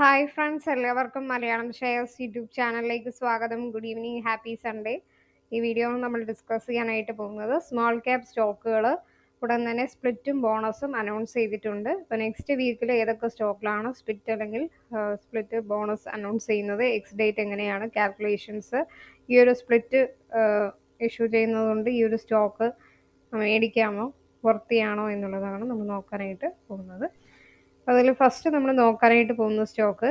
Hi friends എല്ലാവർക്കും Malayalam shares YouTube ചാനലിലേക്ക് സ്വാഗതം. ഗുഡ് ഈവനിങ് ഹാപ്പി സൺഡേ ഈ വീഡിയോ നമ്മൾ ഡിസ്കസ് ചെയ്യാനായിട്ട് പോകുന്നത് സ്മോൾ ക്യാപ് സ്റ്റോക്കുകൾ ഉടൻ തന്നെ സ്പ്ലിറ്റും ബോണസും അനൗൺസ് ചെയ്തിട്ടുണ്ട്. ഇപ്പോൾ നെക്സ്റ്റ് വീക്കിൽ ഏതൊക്കെ സ്റ്റോക്കിലാണ് സ്പ്ലിറ്റ് അല്ലെങ്കിൽ സ്പ്ലിറ്റ് ബോണസ് അനൗൺസ് ചെയ്യുന്നത്? എക്സ് ഡേറ്റ് എങ്ങനെയാണ്? കാൽക്കുലേഷൻസ് ഈ ഒരു സ്പ്ലിറ്റ് ഇഷ്യൂ ചെയ്യുന്നതുകൊണ്ട് ഈ ഒരു സ്റ്റോക്ക് മേടിക്കാമോ? വർത്തിയാണോ എന്നുള്ളതാണ് നമ്മൾ നോക്കാനായിട്ട് പോകുന്നത്. അതിൽ ഫസ്റ്റ് നമ്മൾ നോക്കാനായിട്ട് പോകുന്ന സ്റ്റോക്ക്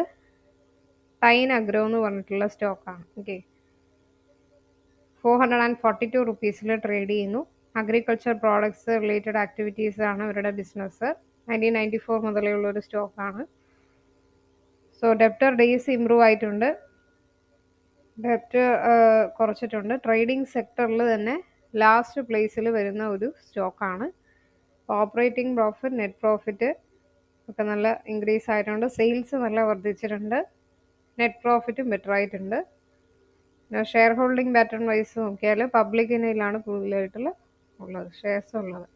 ടൈൻ അഗ്രോ എന്ന് പറഞ്ഞിട്ടുള്ള സ്റ്റോക്കാണ് okay four hundred and forty two റുപ്പീസിൽ trade ചെയ്യുന്നു. അഗ്രികൾച്ചർ പ്രോഡക്ട്സ് റിലേറ്റഡ് ആക്ടിവിറ്റീസ് ആണ് അവരുടെ ബിസിനസ് നയന്റീൻ നയന്റി ഫോർ മുതലേ ഉള്ള ഒരു സ്റ്റോക്കാണ് സോ ഡെപ്റ്റർ ഡേയ്സ് ഇമ്പ്രൂവ് ആയിട്ടുണ്ട്. ഡെപ്റ്റ് കുറച്ചിട്ടുണ്ട്. ട്രേഡിംഗ് സെക്ടറിൽ തന്നെ ലാസ്റ്റ് പ്ലേസിൽ വരുന്ന ഒരു സ്റ്റോക്കാണ് ഓപ്പറേറ്റിംഗ് പ്രോഫിറ്റ് നെറ്റ് പ്രോഫിറ്റ് ഒക്കെ നല്ല ഇൻക്രീസ് ആയിട്ടുണ്ട്. സെയിൽസ് നല്ല വർദ്ധിച്ചിട്ടുണ്ട്. നെറ്റ് പ്രോഫിറ്റും ബെറ്റർ ആയിട്ടുണ്ട്. പിന്നെ ഷെയർ ഹോൾഡിംഗ് പാറ്റേൺ വൈസ് നോക്കിയാൽ പബ്ലിക്കിനയിലാണ് കൂടുതലായിട്ടുള്ള ഉള്ളത്. ഷെയർസ് ഉള്ളത്.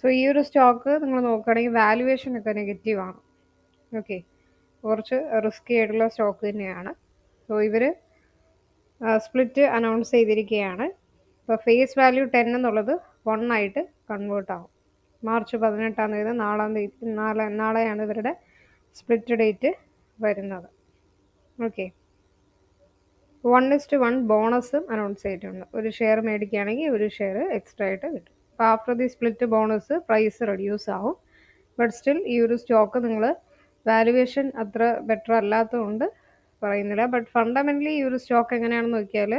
സോ ഈ ഒരു സ്റ്റോക്ക് നിങ്ങൾ നോക്കുകയാണെങ്കിൽ വാല്യുവേഷൻ ഒക്കെ നെഗറ്റീവ് ആണ്. ഓക്കെ കുറച്ച് റിസ്ക്കി ആയിട്ടുള്ള സ്റ്റോക്ക് തന്നെയാണ്. സോ ഇവർ സ്പ്ലിറ്റ് അനൗൺസ് ചെയ്തിരിക്കുകയാണ്. ഇപ്പോൾ ഫേസ് വാല്യൂ ടെൻ എന്നുള്ളത് വൺ ആയിട്ട് കൺവേർട്ട് ആവും. മാർച്ച് പതിനെട്ടാം തീയതി നാലാം തീയതി നാളെ നാളെയാണ് ഇവരുടെ സ്പ്ലിറ്റ് ഡേറ്റ് വരുന്നത്. Okay one is to one ബോണസും announce ചെയ്തിട്ടുണ്ട്. ഒരു ഷെയർ മേടിക്കുകയാണെങ്കിൽ ഒരു ഷെയർ എക്സ്ട്രാ ആയിട്ട് കിട്ടും. അപ്പോൾ after the split bonus price reduce ആവും. ബട്ട് സ്റ്റിൽ ഈ ഒരു സ്റ്റോക്ക് നിങ്ങൾ വാലുവേഷൻ അത്ര ബെറ്റർ അല്ലാത്തതുകൊണ്ട് പറയുന്നില്ല. ബട്ട് ഫണ്ടമെന്റലി ഈ ഒരു സ്റ്റോക്ക് എങ്ങനെയാണെന്ന് നോക്കിയാൽ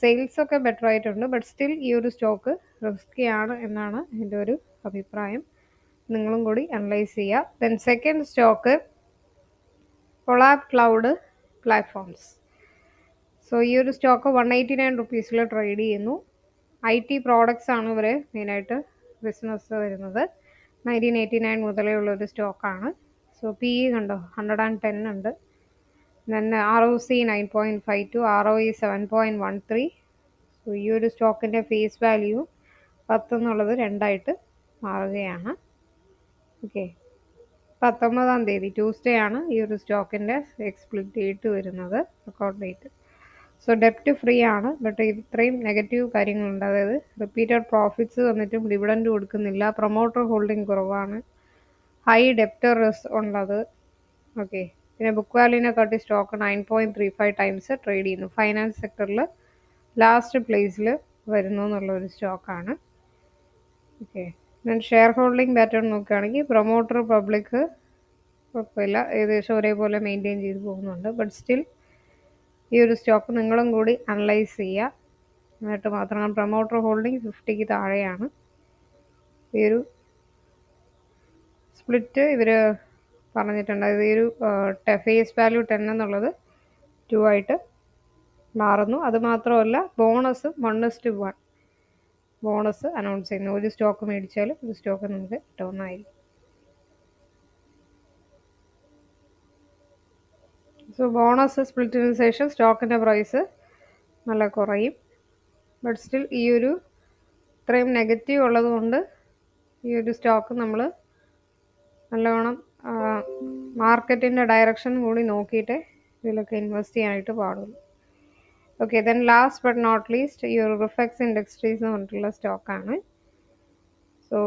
സെയിൽസൊക്കെ ബെറ്റർ ആയിട്ടുണ്ട്. ബട്ട് സ്റ്റിൽ ഈ ഒരു സ്റ്റോക്ക് റിസ്കി ആണ് എന്നാണ് എന്റെ ഒരു അഭിപ്രായം. നിങ്ങളും കൂടി അനലൈസ് ചെയ്യുക. Then second stock collab cloud platforms so ഈ ഒരു സ്റ്റോക്ക് വൺ എയ്റ്റി നയൻ റുപ്പീസിൽ ട്രേഡ് ചെയ്യുന്നു. ഐ ടി പ്രോഡക്ട്സ് ആണ് ഇവർ മെയിനായിട്ട് ബിസിനസ് വരുന്നത്. നയന്റീൻ എയ്റ്റി നയൻ മുതലേ ഉള്ള ഒരു സ്റ്റോക്കാണ് സോ പി ഇ കണ്ടോ? ഹൺഡ്രഡ് ആൻഡ് ടെൻ ഉണ്ട്. Then R O C nine point five two R O E seven point one three so ഈ ഒരു സ്റ്റോക്കിന്റെ ഫേസ് വാല്യൂ പത്ത് എന്നുള്ളത് രണ്ടായിട്ട് മാറുകയാണ്. ഓക്കെ പത്തൊമ്പതാം തീയതി ട്യൂസ്ഡേ ആണ് ഈ ഒരു സ്റ്റോക്കിന്റെ എക്സ്പ്ലിറ്റ് ഡേറ്റ് വരുന്നത് അക്കൗണ്ട് ഡേറ്റ് സോ ഡെപ്റ്റ് ഫ്രീ ആണ്. ബട്ട് ഇത്രയും നെഗറ്റീവ് കാര്യങ്ങളുണ്ട്. അതായത് റിപ്പീറ്റഡ് പ്രോഫിറ്റ്സ് വന്നിട്ടും ഡിവിഡൻഡ് കൊടുക്കുന്നില്ല. പ്രൊമോട്ടർ ഹോൾഡിംഗ് കുറവാണ്. ഹൈ ഡെപ്റ്റർ റിസ്ക് ഉള്ളത്. ഓക്കെ പിന്നെ book വാല്യൂനെക്കാട്ടി stock nine point three five times trade ചെയ്യുന്നു. ഫൈനാൻസ് സെക്ടറിൽ ലാസ്റ്റ് പ്ലേസിൽ വരുന്നു എന്നുള്ളൊരു സ്റ്റോക്കാണ് ഓക്കെ. ഞാൻ ഷെയർ ഹോൾഡിംഗ് പാറ്റേൺ നോക്കുകയാണെങ്കിൽ പ്രൊമോട്ടർ പബ്ലിക് കുഴപ്പമില്ല. ഏകദേശം ഒരേപോലെ മെയിന്റെയിൻ ചെയ്ത് പോകുന്നുണ്ട്. ബട്ട് സ്റ്റിൽ ഈ ഒരു സ്റ്റോക്ക് നിങ്ങളും കൂടി അനലൈസ് ചെയ്യുക. എന്നിട്ട് മാത്രമാണ് പ്രൊമോട്ടർ ഹോൾഡിംഗ് ഫിഫ്റ്റിക്ക് താഴെയാണ്. ഈ ഒരു സ്പ്ലിറ്റ് ഇവർ പറഞ്ഞിട്ടുണ്ട്. അതായത് ഈ ഒരു ഫേസ് വാല്യൂ ടെൻ എന്നുള്ളത് ടു ആയിട്ട് മാറുന്നു. അതുമാത്രമല്ല bonus one is to one. Bonus announce ചെയ്യുന്നു. ഒരു സ്റ്റോക്ക് മേടിച്ചാൽ ഒരു സ്റ്റോക്ക് നമുക്ക് കിട്ടുന്നതായിരിക്കും സോ ബോണസ് സ്പ്ലിറ്റിന് ശേഷം സ്റ്റോക്കിന്റെ പ്രൈസ് നല്ല കുറയും. ബട്ട് സ്റ്റിൽ ഈ ഒരു ഇത്രയും നെഗറ്റീവ് ഉള്ളതുകൊണ്ട് ഈ ഒരു സ്റ്റോക്ക് നമ്മൾ നല്ലവണ്ണം മാർക്കറ്റിന്റെ ഡയറക്ഷൻ കൂടി നോക്കിയിട്ട് ഇതിലൊക്കെ ഇൻവെസ്റ്റ് ചെയ്യാനായിട്ട് പാടുള്ളൂ. Okay then last but not least ഈ ഒരു റിഫെക്സ് ഇൻഡസ്ട്രീസ് എന്ന് പറഞ്ഞിട്ടുള്ള സ്റ്റോക്കാണ് സോ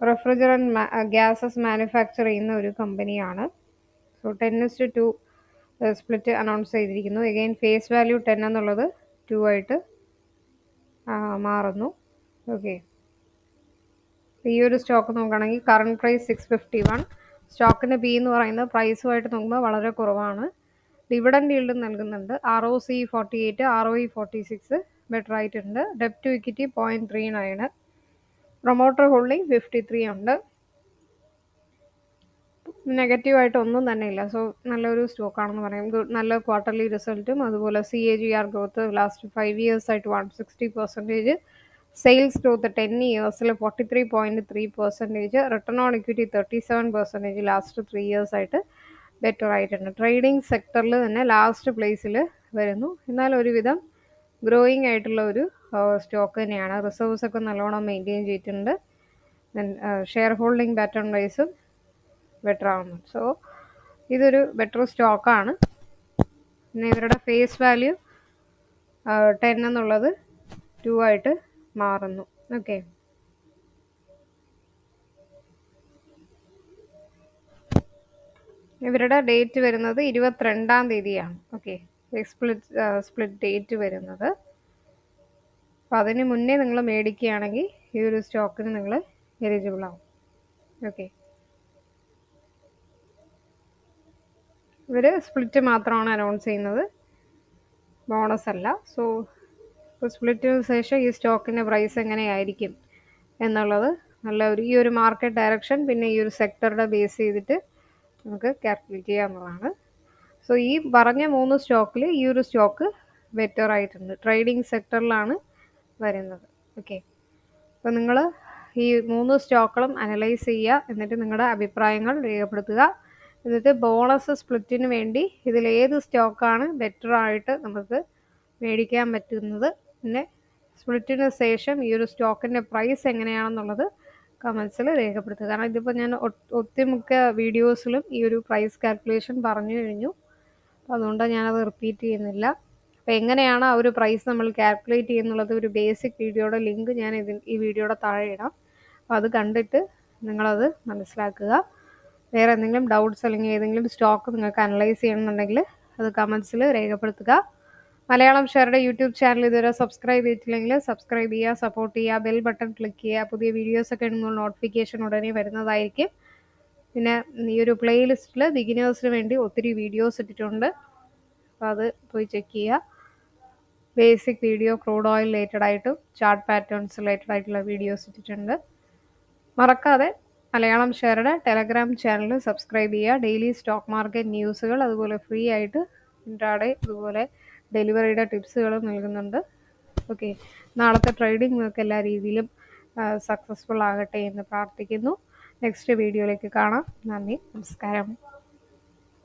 റെഫ്രിജറന്റ് ഗ്യാസസ് മാനുഫാക്ചർ ചെയ്യുന്ന ഒരു കമ്പനിയാണ് so ten is to two split announce ചെയ്തിരിക്കുന്നു. എഗെയിൻ ഫേസ് വാല്യൂ ടെൻ എന്നുള്ളത് ടു ആയിട്ട് മാറുന്നു. ഓക്കെ ഈ ഒരു സ്റ്റോക്ക് നോക്കുകയാണെങ്കിൽ current price six fifty one സ്റ്റോക്കിന്റെ B എന്ന് പറയുന്നത് പ്രൈസുമായിട്ട് നോക്കുമ്പോൾ വളരെ കുറവാണ്. ഡിവിഡൻഡ് ഈൽഡ് നൽകുന്നുണ്ട്. R O C forty eight R O E forty six better ആയിട്ടുണ്ട്. ഡെപ്റ്റ് to equity point three nine promoter holding fifty three ഉണ്ട് നെഗറ്റീവായിട്ട് ഒന്നും തന്നെ ഇല്ല. സോ നല്ലൊരു സ്റ്റോക്കാണെന്ന് പറയും. നല്ല ക്വാർട്ടർലി റിസൾട്ടും അതുപോലെ C A G R growth last five years ആയിട്ട് one sixty percentage sales growth ten ഇയേഴ്സിൽ forty three point three percentage return on equity thirty seven percentage last three years ആയിട്ട് ബെറ്റർ ആയിട്ടുണ്ട്. Trading സെക്ടറിൽ തന്നെ last പ്ലേസിൽ വരുന്നു. എന്നാൽ ഒരുവിധം growing ആയിട്ടുള്ള ഒരു സ്റ്റോക്ക് തന്നെയാണ്. റിസർവ്സ് ഒക്കെ നല്ലോണം മെയിന്റെയിൻ ചെയ്തിട്ടുണ്ട്. ഷെയർ ഹോൾഡിംഗ് പാറ്റേൺ വൈസും ബെറ്റർ ആവുന്നു. സോ ഇതൊരു ബെറ്റർ സ്റ്റോക്കാണ് പിന്നെ ഇവരുടെ ഫേസ് വാല്യൂ ടെൻ എന്നുള്ളത് ടു ആയിട്ട് മാറുന്നു. ഓക്കെ ഇവരുടെ ഡേറ്റ് വരുന്നത് ഇരുപത്തിരണ്ടാം തീയതിയാണ്. ഓക്കെ സ്പ്ലിറ്റ് സ്പ്ലിറ്റ് ഡേറ്റ് വരുന്നത്. അപ്പോൾ അതിന് മുന്നേ നിങ്ങൾ മേടിക്കുകയാണെങ്കിൽ ഈ ഒരു സ്റ്റോക്കിന് നിങ്ങൾ എലിജിബിൾ ആവും. ഓക്കെ ഇവർ സ്പ്ലിറ്റ് മാത്രമാണ് അനൗൺസ് ചെയ്യുന്നത്. ബോണസ് അല്ല. സോ ഇപ്പോൾ സ്പ്ലിറ്റിന് ശേഷം ഈ സ്റ്റോക്കിന്റെ പ്രൈസ് എങ്ങനെയായിരിക്കും എന്നുള്ളത് നല്ല ഒരു ഈ ഒരു മാർക്കറ്റ് ഡയറക്ഷൻ പിന്നെ ഈ ഒരു സെക്ടറുടെ ബേസ് ചെയ്തിട്ട് നമുക്ക് കാൽക്കുലേറ്റ് ചെയ്യാവുന്നതാണ്. സോ ഈ പറഞ്ഞ മൂന്ന് സ്റ്റോക്കിൽ ഈ ഒരു സ്റ്റോക്ക് ബെറ്റർ ആയിട്ടുണ്ട്. ട്രേഡിംഗ് സെക്ടറിലാണ് വരുന്നത്. ഓക്കെ അപ്പോൾ നിങ്ങൾ ഈ മൂന്ന് സ്റ്റോക്കുകളും അനലൈസ് ചെയ്യുക. എന്നിട്ട് നിങ്ങളുടെ അഭിപ്രായങ്ങൾ രേഖപ്പെടുത്തുക. എന്നിട്ട് ബോണസ് സ്പ്ലിറ്റിന് വേണ്ടി ഇതിൽ ഏത് സ്റ്റോക്കാണ് ബെറ്റർ ആയിട്ട് നമുക്ക് മേടിക്കാൻ പറ്റുന്നത്. പിന്നെ സ്പ്ലിറ്റിന് ശേഷം ഈ ഒരു സ്റ്റോക്കിന്റെ പ്രൈസ് എങ്ങനെയാണെന്നുള്ളത് കമൻസിൽ രേഖപ്പെടുത്തുക. കാരണം ഇതിപ്പോൾ ഞാൻ ഒത്തിമുക്ക വീഡിയോസിലും ഈ ഒരു പ്രൈസ് കാൽക്കുലേഷൻ പറഞ്ഞു കഴിഞ്ഞു. അതുകൊണ്ടാണ് ഞാനത് റിപ്പീറ്റ് ചെയ്യുന്നില്ല. അപ്പോൾ എങ്ങനെയാണ് ആ ഒരു പ്രൈസ് നമ്മൾ കാൽക്കുലേറ്റ് ചെയ്യുന്നുള്ളത്? ഒരു ബേസിക് വീഡിയോയുടെ ലിങ്ക് ഞാൻ ഇതിൽ ഈ വീഡിയോയുടെ താഴെ ഇടാം. അപ്പോൾ അത് കണ്ടിട്ട് നിങ്ങളത് മനസ്സിലാക്കുക. വേറെ എന്തെങ്കിലും ഡൗട്ട്സ് അല്ലെങ്കിൽ ഏതെങ്കിലും സ്റ്റോക്ക് നിങ്ങൾക്ക് അനലൈസ് ചെയ്യണമെന്നുണ്ടെങ്കിൽ അത് കമൻസിൽ രേഖപ്പെടുത്തുക. മലയാളം ഷെയറുടെ യൂട്യൂബ് ചാനൽ ഇതുവരെ സബ്സ്ക്രൈബ് ചെയ്തിട്ടില്ലെങ്കിൽ സബ്സ്ക്രൈബ് ചെയ്യുക സപ്പോർട്ട് ചെയ്യുക ബെൽ ബട്ടൺ ക്ലിക്ക് ചെയ്യുക. പുതിയ വീഡിയോസൊക്കെ ഇടുമ്പോൾ നോട്ടിഫിക്കേഷൻ ഉടനെ വരുന്നതായിരിക്കും. പിന്നെ ഈ ഒരു പ്ലേലിസ്റ്റിൽ ബിഗിനേഴ്സിന് വേണ്ടി ഒത്തിരി വീഡിയോസ് ഇട്ടിട്ടുണ്ട്. അപ്പോൾ അത് പോയി ചെക്ക് ചെയ്യുക. Basic video crude oil related ആയിട്ടും ചാർട്ട് പാറ്റേൺസ് റിലേറ്റഡ് ആയിട്ടുള്ള വീഡിയോസ് ഇട്ടിട്ടുണ്ട്. മറക്കാതെ മലയാളം ഷെയറുടെ ടെലഗ്രാം ചാനൽ സബ്സ്ക്രൈബ് ചെയ്യുക. ഡെയിലി സ്റ്റോക്ക് മാർക്കറ്റ് ന്യൂസുകൾ അതുപോലെ ഫ്രീ ആയിട്ട് ഇൻട്രാഡേ അതുപോലെ ഡെലിവറിയുടെ ടിപ്സുകളും നൽകുന്നുണ്ട്. ഓക്കെ. നാളത്തെ ട്രേഡിംഗ് നിങ്ങൾക്ക് എല്ലാ രീതിയിലും സക്സസ്ഫുൾ ആകട്ടെ എന്ന് പ്രാർത്ഥിക്കുന്നു. നെക്സ്റ്റ് വീഡിയോയിലേക്ക് കാണാം. നന്ദി. നമസ്കാരം.